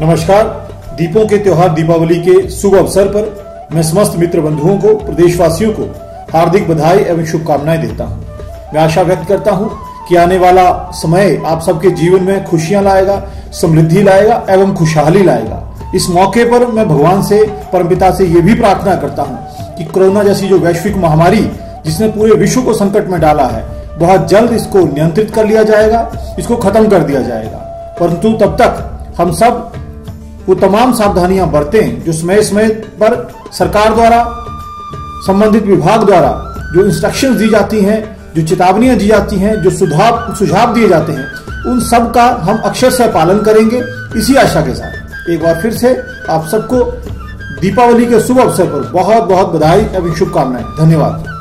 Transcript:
नमस्कार। दीपों के त्योहार दीपावली के शुभ अवसर पर मैं समस्त मित्र बंधुओं को, प्रदेशवासियों को हार्दिक बधाई एवं शुभकामनाएँ देता हूँ। मैं आशा व्यक्त करता हूँ कि आने वाला समय आप सबके जीवन में खुशियाँ लाएगा, समृद्धि लाएगा एवं खुशहाली लाएगा। इस मौके पर मैं भगवान से, परमपिता से ये भी प्रार्थना करता हूँ कि कोरोना जैसी जो वैश्विक महामारी जिसने पूरे विश्व को संकट में डाला है, बहुत जल्द इसको नियंत्रित कर लिया जाएगा, इसको खत्म कर दिया जाएगा। परंतु तब तक हम सब वो तमाम सावधानियाँ बरतें जो समय समय पर सरकार द्वारा, संबंधित विभाग द्वारा जो इंस्ट्रक्शंस दी जाती हैं, जो चेतावनियाँ दी जाती हैं, जो सुझाव सुझाव दिए जाते हैं, उन सब का हम अक्षर से पालन करेंगे इसी आशा के साथ। एक बार फिर से आप सबको दीपावली के शुभ अवसर पर बहुत बहुत बधाई, एवं शुभकामनाएँ। धन्यवाद।